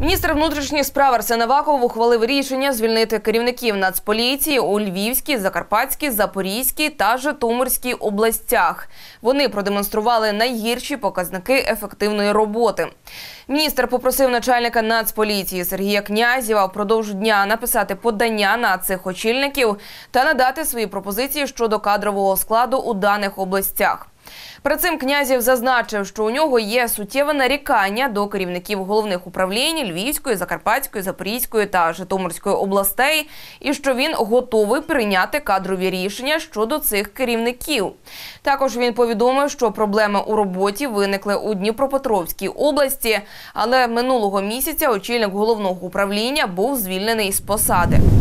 Міністр внутрішніх справ Арсен Аваков ухвалив рішення звільнити керівників Нацполіції у Львівській, Закарпатській, Запорізькій та Житомирській областях. Вони продемонстрували найгірші показники ефективної роботи. Міністр попросив начальника Нацполіції Сергія Князєва впродовж дня написати подання на цих очільників та надати свої пропозиції щодо кадрового складу у даних областях. Перед цим князів зазначив, що у нього є суттєве нарікання до керівників головних управлінь Львівської, Закарпатської, Запорізької та Житомирської областей, і що він готовий прийняти кадрові рішення щодо цих керівників. Також він повідомив, що проблеми у роботі виникли у Дніпропетровській області, але минулого місяця очільник головного управління був звільнений з посади.